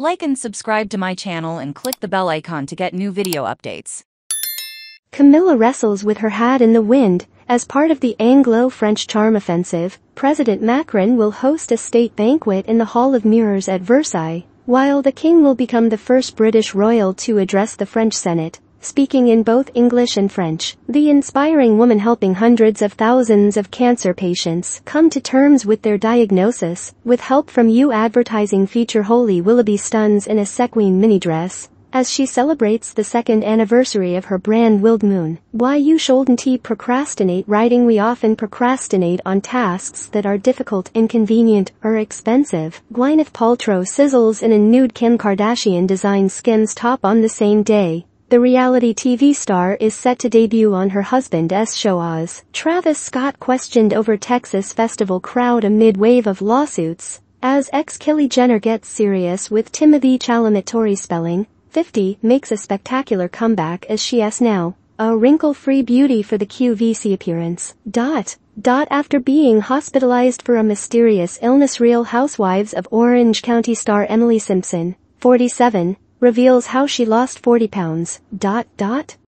Like and subscribe to my channel and click the bell icon to get new video updates. Camilla wrestles with her hat in the wind. As part of the Anglo-French charm offensive, President Macron will host a state banquet in the Hall of Mirrors at Versailles, while the king will become the first British royal to address the French Senate. Speaking in both English and French, the inspiring woman helping hundreds of thousands of cancer patients come to terms with their diagnosis, with help from you advertising feature Holly Willoughby stuns in a sequin mini dress. As she celebrates the second anniversary of her brand Wylde Moon, why you shouldn't procrastinate writing we often procrastinate on tasks that are difficult, inconvenient, or expensive. Gwyneth Paltrow sizzles in a nude Kim Kardashian designed Skims top on the same day. The reality TV star is set to debut on her husband's show Oz. Travis Scott questioned over Texas festival crowd amid wave of lawsuits. As ex-Kylie Jenner gets serious with Timothée Chalamet Tori Spelling, 50 makes a spectacular comeback as she is now a wrinkle-free beauty for the QVC appearance. Dot. Dot after being hospitalized for a mysterious illness Real Housewives of Orange County star Emily Simpson, 47, reveals how she lost 40 pounds. Dot dot.